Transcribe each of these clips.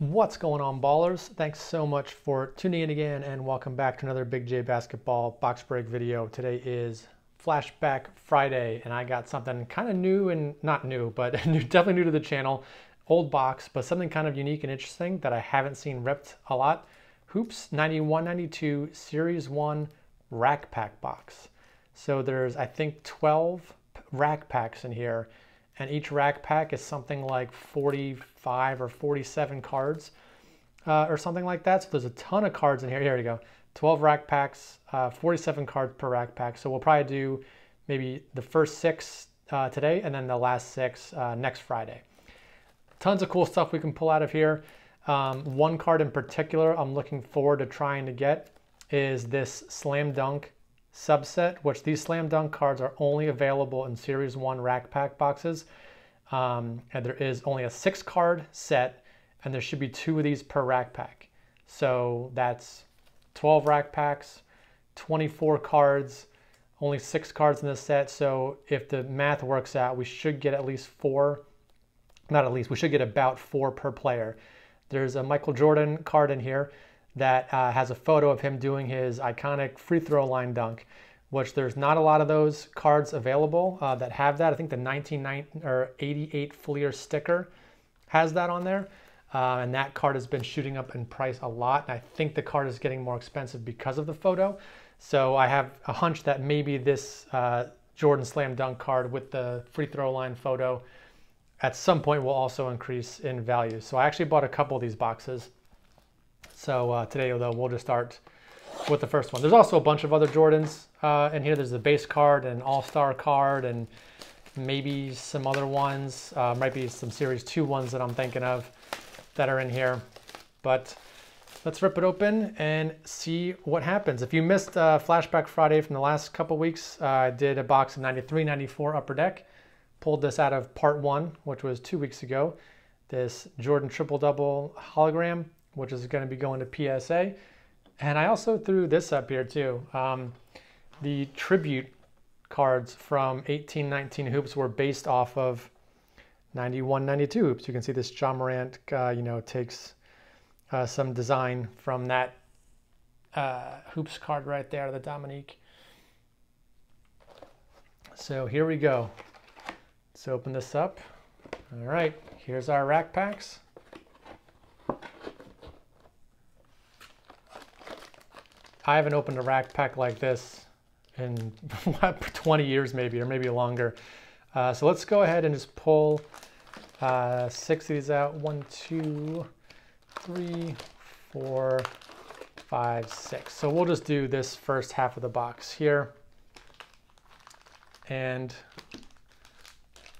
What's going on, ballers? Thanks so much for tuning in again and welcome back to another Big J Basketball box break video. Today is Flashback Friday and I got something kind of new and not new, but definitely new to the channel. Old box, but something kind of unique and interesting that I haven't seen ripped a lot. Hoops 9192 Series 1 Rack Pack box. So there's, I think, 12 rack packs in here and each rack pack is something like 45 or 47 cards uh, or something like that. So there's a ton of cards in here. Here we go. 12 rack packs, uh, 47 cards per rack pack. So we'll probably do maybe the first six uh, today and then the last six uh, next Friday. Tons of cool stuff we can pull out of here. Um, one card in particular I'm looking forward to trying to get is this Slam Dunk subset, which these slam dunk cards are only available in Series 1 rack pack boxes. Um, and there is only a six card set, and there should be two of these per rack pack. So that's 12 rack packs, 24 cards, only six cards in this set. So if the math works out, we should get at least four, not at least, we should get about four per player. There's a Michael Jordan card in here that uh, has a photo of him doing his iconic free throw line dunk, which there's not a lot of those cards available uh, that have that. I think the 1990 or 88 Fleer sticker has that on there. Uh, and that card has been shooting up in price a lot. And I think the card is getting more expensive because of the photo. So I have a hunch that maybe this uh, Jordan Slam Dunk card with the free throw line photo at some point will also increase in value. So I actually bought a couple of these boxes. So uh, today, though, we'll just start with the first one. There's also a bunch of other Jordans uh, in here. There's a base card and all-star card and maybe some other ones. Uh, might be some Series 2 ones that I'm thinking of that are in here. But let's rip it open and see what happens. If you missed uh, Flashback Friday from the last couple weeks, uh, I did a box of 93, 94 Upper Deck. Pulled this out of part one, which was two weeks ago. This Jordan Triple Double hologram which is going to be going to PSA. And I also threw this up here too. Um, the tribute cards from 1819 hoops were based off of 91 92 hoops. You can see this Ja Morant, uh, you know, takes uh, some design from that uh, hoops card right there, the Dominique. So here we go. Let's open this up. All right, here's our rack packs. I haven't opened a rack pack like this in 20 years maybe, or maybe longer. Uh, so let's go ahead and just pull uh, six of these out. One, two, three, four, five, six. So we'll just do this first half of the box here. And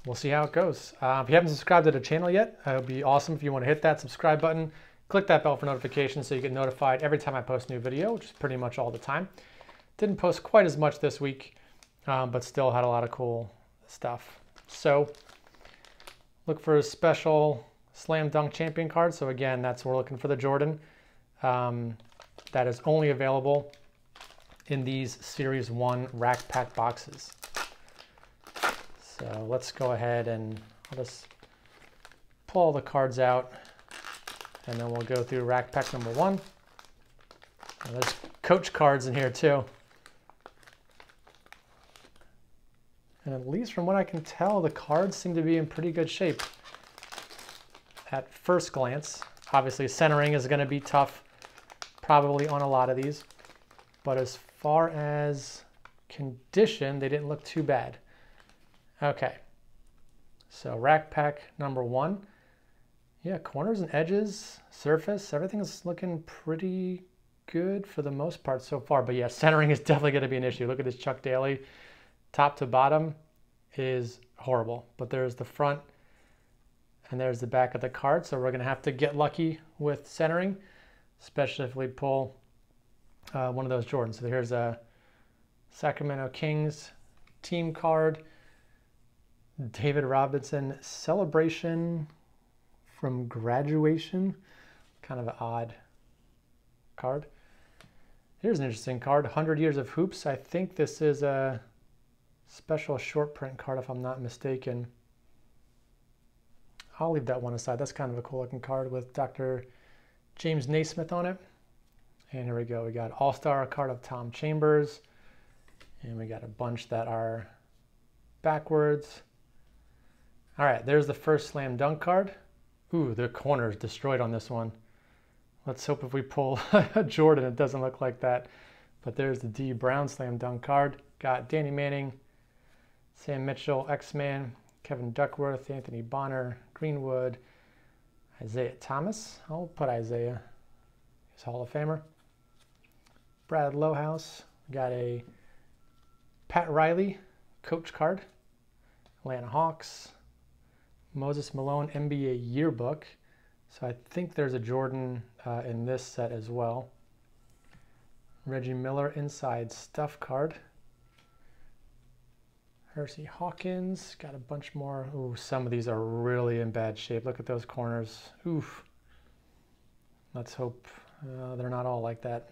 we'll see how it goes. Uh, if you haven't subscribed to the channel yet, it would be awesome if you want to hit that subscribe button. Click that bell for notifications so you get notified every time I post a new video, which is pretty much all the time. Didn't post quite as much this week, um, but still had a lot of cool stuff. So look for a special Slam Dunk Champion card. So again, that's we're looking for the Jordan. Um, that is only available in these Series 1 rack pack boxes. So let's go ahead and I'll just pull all the cards out. And then we'll go through rack pack number one. And there's coach cards in here too. And at least from what I can tell, the cards seem to be in pretty good shape at first glance. Obviously centering is gonna be tough probably on a lot of these. But as far as condition, they didn't look too bad. Okay, so rack pack number one. Yeah, corners and edges, surface, everything's looking pretty good for the most part so far. But yeah, centering is definitely going to be an issue. Look at this Chuck Daly. Top to bottom is horrible. But there's the front and there's the back of the card. So we're going to have to get lucky with centering, especially if we pull uh, one of those Jordans. So here's a Sacramento Kings team card. David Robinson celebration from graduation. Kind of an odd card. Here's an interesting card, 100 Years of Hoops. I think this is a special short print card if I'm not mistaken. I'll leave that one aside. That's kind of a cool looking card with Dr. James Naismith on it. And here we go. We got All-Star card of Tom Chambers. And we got a bunch that are backwards. All right, there's the first slam dunk card. Ooh, the corner is destroyed on this one. Let's hope if we pull Jordan, it doesn't look like that. But there's the D Brown slam dunk card. Got Danny Manning, Sam Mitchell, X-Man, Kevin Duckworth, Anthony Bonner, Greenwood, Isiah Thomas. I'll put Isiah. He's Hall of Famer. Brad Lohaus. Got a Pat Riley coach card. Atlanta Hawks. Moses Malone NBA yearbook. So I think there's a Jordan uh, in this set as well. Reggie Miller inside stuff card. Hersey Hawkins, got a bunch more. Ooh, some of these are really in bad shape. Look at those corners. Oof. Let's hope uh, they're not all like that.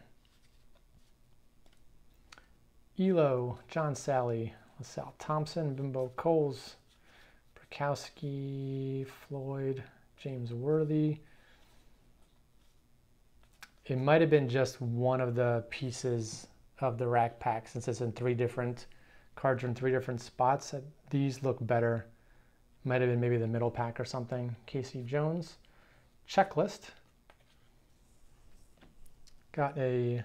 Ehlo, John Salley, LaSalle Thompson, Bimbo Coles, Brickowski, Floyd, James Worthy. It might have been just one of the pieces of the rack pack since it's in three different cards in three different spots. These look better. Might have been maybe the middle pack or something. K.C. Jones. Checklist. Got a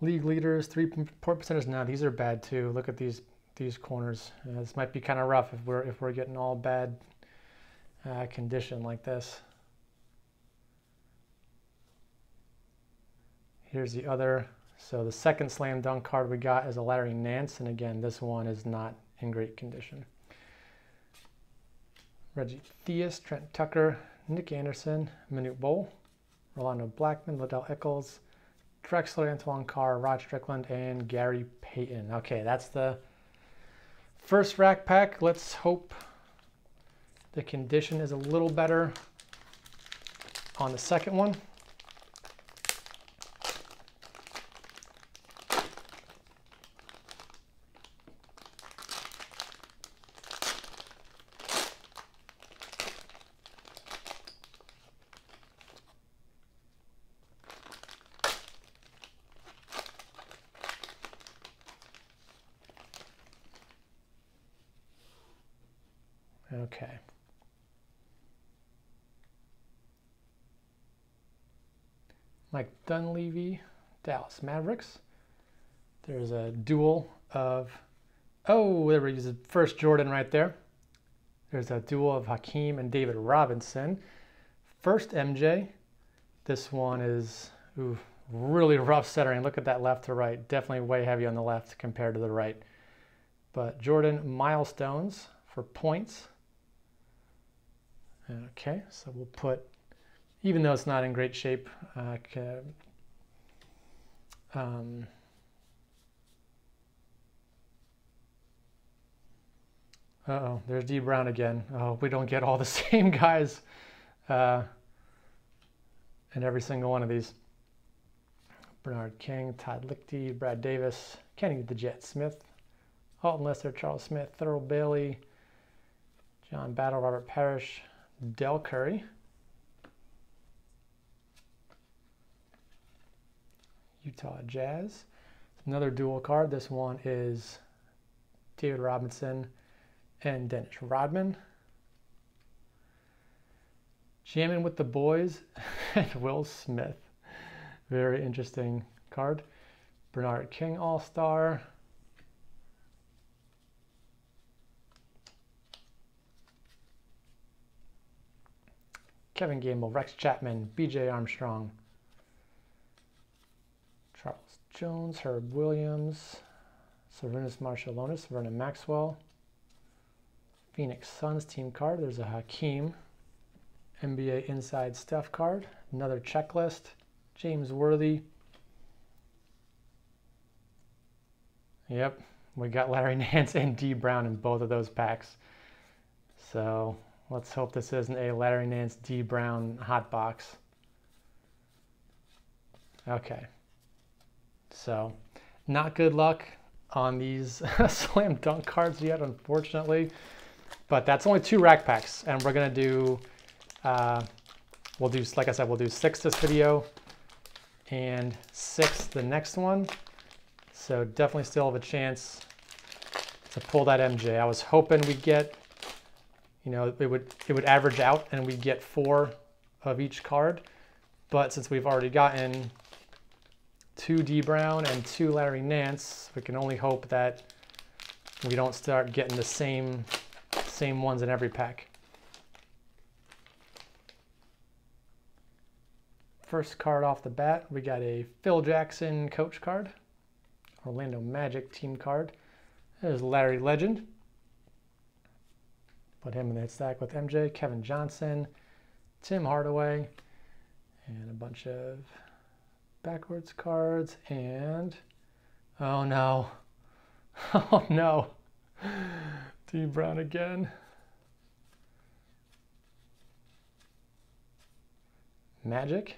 league leaders, three point percenters. Now these are bad too. Look at these these corners. Uh, this might be kind of rough if we're if we're getting all bad uh, condition like this. Here's the other. So the second slam dunk card we got is a Larry Nance, and again, this one is not in great condition. Reggie Theus, Trent Tucker, Nick Anderson, Manute Bol, Rolando Blackman, Ledell Eckles, Drexler, Antoine Carr, Rod Strickland, and Gary Payton. Okay, that's the first rack pack. Let's hope the condition is a little better on the second one. Okay. Mike Dunleavy, Dallas Mavericks. There's a duel of, oh, there was the first Jordan right there. There's a duel of Hakeem and David Robinson. First MJ. This one is ooh, really rough centering. Look at that left to right. Definitely way heavy on the left compared to the right. But Jordan milestones for points. Okay, so we'll put, even though it's not in great shape, uh, um, Uh-oh, there's D Brown again. Oh, we don't get all the same guys uh, in every single one of these. Bernard King, Todd Lichti, Brad Davis, Kenny the Jet Smith, Alton Lister, Charles Smith, Thurl Bailey, John Battle, Robert Parish, Del Curry. Utah Jazz. Another dual card. This one is David Robinson and Dennis Rodman. Jamming with the boys and Will Smith. Very interesting card. Bernard King All-Star. Kevin Gamble, Rex Chapman, BJ Armstrong, Charles Jones, Herb Williams, Sarunas Marciulionis, Vernon Maxwell, Phoenix Suns team card. There's a Hakeem NBA Inside Stuff card. Another checklist. James Worthy. Yep, we got Larry Nance and Dee Brown in both of those packs. So Let's hope this isn't a Larry Nance D. Brown hot box. Okay. So, not good luck on these slam dunk cards yet, unfortunately. But that's only two rack packs, and we're to do Uh, we'll do, like I said, we'll do six this video and six the next one. So definitely still have a chance to pull that MJ. I was hoping we'd get, you know, it would it would average out and we'd get four of each card. But since we've already gotten two D Brown and two Larry Nance, we can only hope that we don't start getting the same same ones in every pack. First card off the bat, we got a Phil Jackson coach card, Orlando Magic team card. There's Larry Legend. Put him in the stack with MJ, Kevin Johnson, Tim Hardaway, and a bunch of backwards cards, and oh no, oh no, D Brown again. Magic.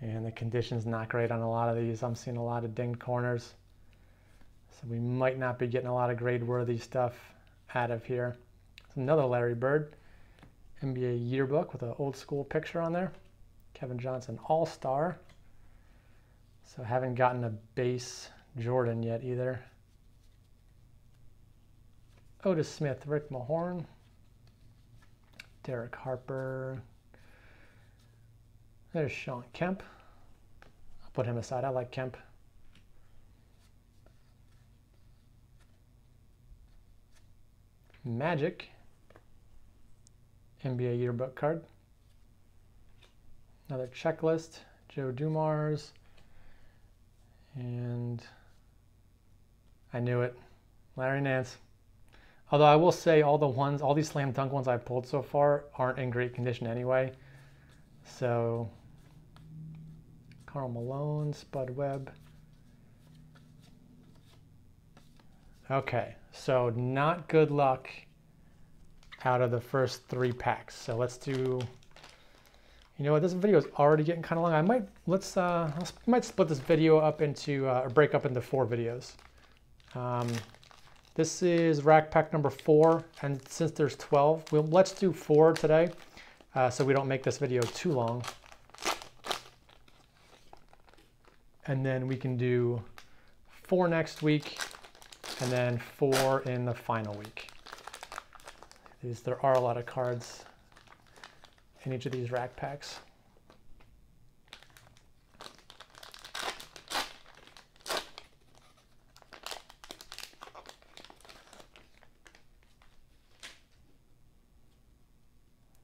And the condition's not great on a lot of these. I'm seeing a lot of dinged corners. So we might not be getting a lot of grade worthy stuff out of here. It's another Larry Bird. NBA yearbook with an old school picture on there. Kevin Johnson All-Star. So haven't gotten a base Jordan yet either. Otis Smith, Rick Mahorn, Derek Harper, there's Shawn Kemp. I'll put him aside. I like Kemp. Magic. NBA yearbook card. Another checklist. Joe Dumars. And I knew it. Larry Nance. Although I will say all the ones, all these slam dunk ones I've pulled so far aren't in great condition anyway. So Karl Malone, Spud Webb. Okay, so not good luck out of the first three packs. So let's do, you know what, this video is already getting kind of long. I might, let's, uh, I might split this video up into, uh, or break up into four videos. Um, this is rack pack number four, and since there's 12, we'll, let's do four today, uh, so we don't make this video too long. and then we can do four next week and then four in the final week. These, there are a lot of cards in each of these rack packs.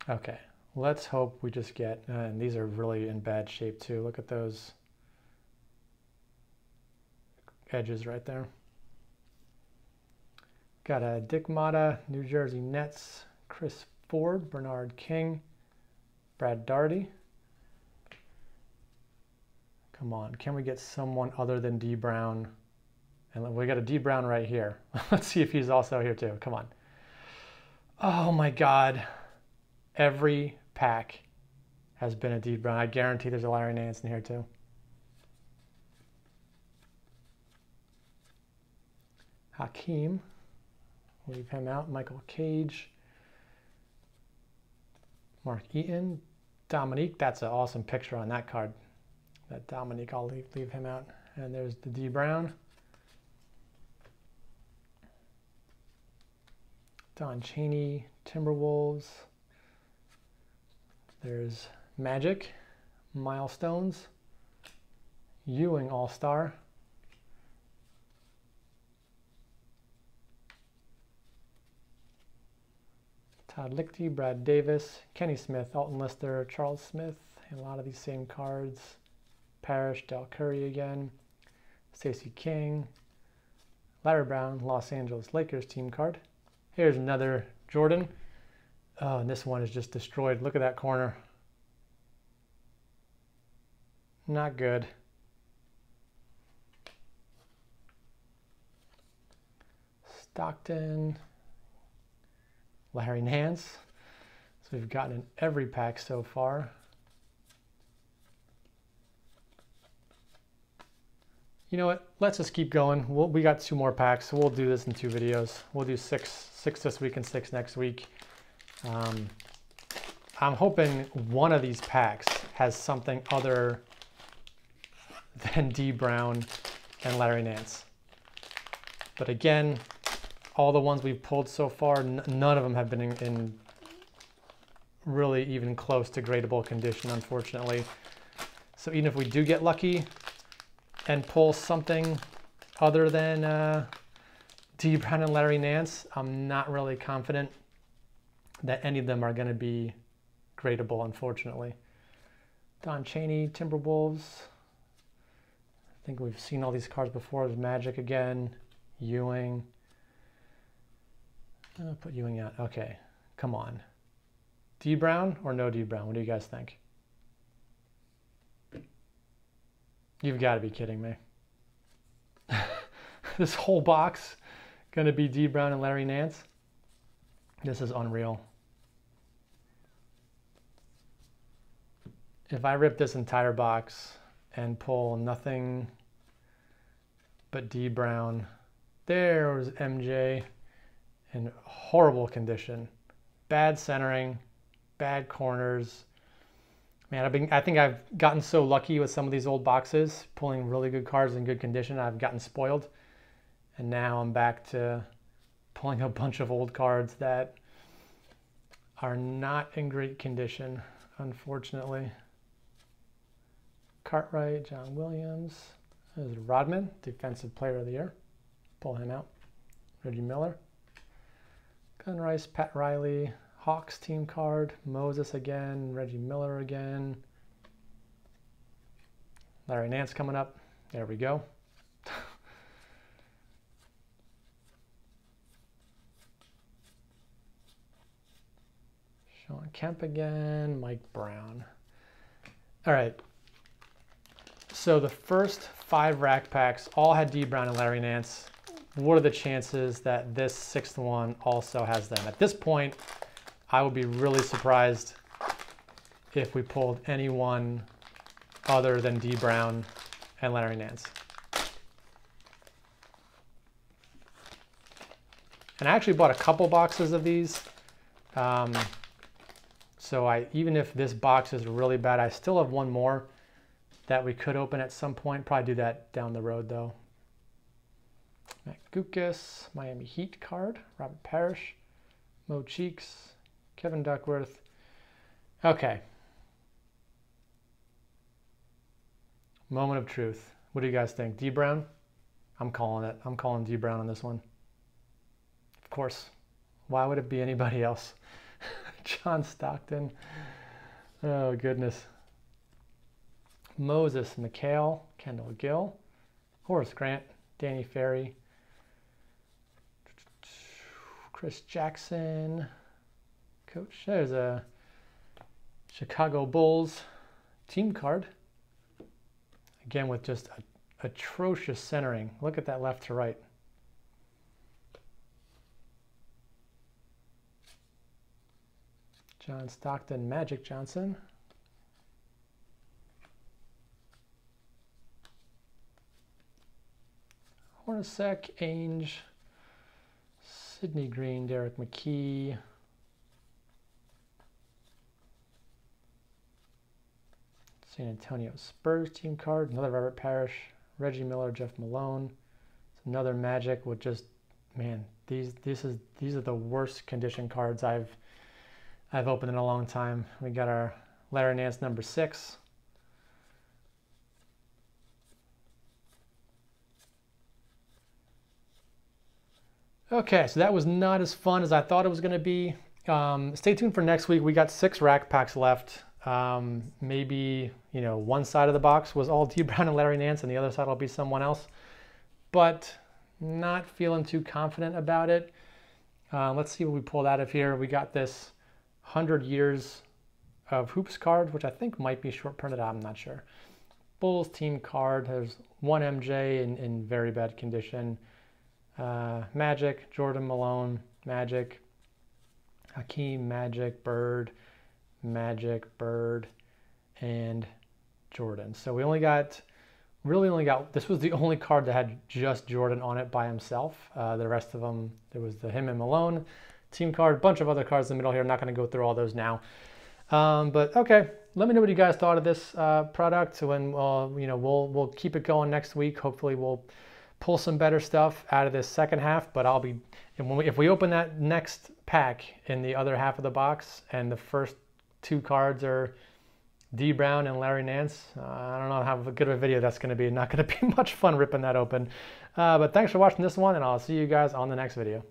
Okay, let's hope we just get, uh, and these are really in bad shape too. Look at those edges right there. Got a Dick Motta, New Jersey Nets, Chris Ford, Bernard King, Brad Daugherty. Come on, can we get someone other than D Brown? And we got a D Brown right here. Let's see if he's also here too. Come on. Oh my God. Every pack has been a D Brown. I guarantee there's a Larry Nance in here too. Hakeem, leave him out. Michael Cage, Mark Eaton, Dominique. That's an awesome picture on that card. That Dominique, I'll leave, leave him out. And there's the D Brown. Don Chaney, Timberwolves. There's Magic, Milestones, Ewing All-Star. Todd Lichti, Brad Davis, Kenny Smith, Alton Lister, Charles Smith, and a lot of these same cards. Parish, Del Curry again, Stacey King, Larry Brown, Los Angeles Lakers team card. Here's another Jordan. Oh, and this one is just destroyed. Look at that corner. Not good. Stockton, Larry Nance. So we've gotten in every pack so far. You know what? Let's just keep going. We'll, we got two more packs, so we'll do this in two videos. We'll do six, six this week and six next week. Um, I'm hoping one of these packs has something other than D Brown and Larry Nance. But again, all the ones we've pulled so far, none of them have been in, in really even close to gradable condition, unfortunately. So even if we do get lucky and pull something other than uh, D. Brown and Larry Nance, I'm not really confident that any of them are going to be gradable, unfortunately. Don Chaney, Timberwolves. I think we've seen all these cards before. There's Magic again, Ewing. I'll put Ewing out. Okay, come on. D Brown or no D Brown? What do you guys think? You've got to be kidding me. this whole box going to be D Brown and Larry Nance? This is unreal. If I rip this entire box and pull nothing but D Brown, there's MJ in horrible condition. Bad centering, bad corners. Man, I've been, I think I've gotten so lucky with some of these old boxes, pulling really good cards in good condition. I've gotten spoiled. And now I'm back to pulling a bunch of old cards that are not in great condition, unfortunately. Cartwright, John Williams. There's Rodman, Defensive Player of the Year. Pull him out. Reggie Miller. Gun Rice, Pat Riley, Hawks team card, Moses again, Reggie Miller again. Larry Nance coming up. There we go. Shawn Kemp again, Mike Brown. All right. So the first five rack packs all had D Brown and Larry Nance. What are the chances that this sixth one also has them? At this point, I would be really surprised if we pulled anyone other than D Brown and Larry Nance. And I actually bought a couple boxes of these. Um, so I, even if this box is really bad, I still have one more that we could open at some point. Probably do that down the road though. Matt Guokas, Miami Heat card, Robert Parish, Mo Cheeks, Kevin Duckworth. Okay. Moment of truth. What do you guys think? D Brown? I'm calling it. I'm calling D Brown on this one. Of course. Why would it be anybody else? John Stockton. Oh, goodness. Moses McHale, Kendall Gill, Horace Grant, Danny Ferry, Chris Jackson, coach. There's a Chicago Bulls team card. Again, with just a, atrocious centering. Look at that left to right. John Stockton, Magic Johnson. Hornacek, Ainge, Sidney Green, Derrick McKey. San Antonio Spurs team card, another Robert Parish, Reggie Miller, Jeff Malone. It's another Magic with just man, these this is these are the worst condition cards I've I've opened in a long time. We got our Larry Nance number six. Okay, so that was not as fun as I thought it was going to be. Um, stay tuned for next week. We got six rack packs left. Um, maybe, you know, one side of the box was all D Brown and Larry Nance and the other side will be someone else. But not feeling too confident about it. Uh, let's see what we pulled out of here. We got this 100 years of hoops card, which I think might be short printed. I'm not sure. Bulls team card. has one MJ in, in very bad condition. Uh, Magic, Jordan Malone, Magic, Hakeem, Magic, Bird, Magic, Bird, and Jordan. So we only got, really only got, this was the only card that had just Jordan on it by himself. Uh, the rest of them, there was the him and Malone team card, bunch of other cards in the middle here. I'm not going to go through all those now. Um, but okay, let me know what you guys thought of this uh, product. When uh, you know, we'll we'll keep it going next week. Hopefully, we'll pull some better stuff out of this second half. But I'll be we, if we open that next pack in the other half of the box, and the first two cards are D Brown and Larry Nance. Uh, I don't know how good of a video that's going to be. Not going to be much fun ripping that open. Uh, but thanks for watching this one, and I'll see you guys on the next video.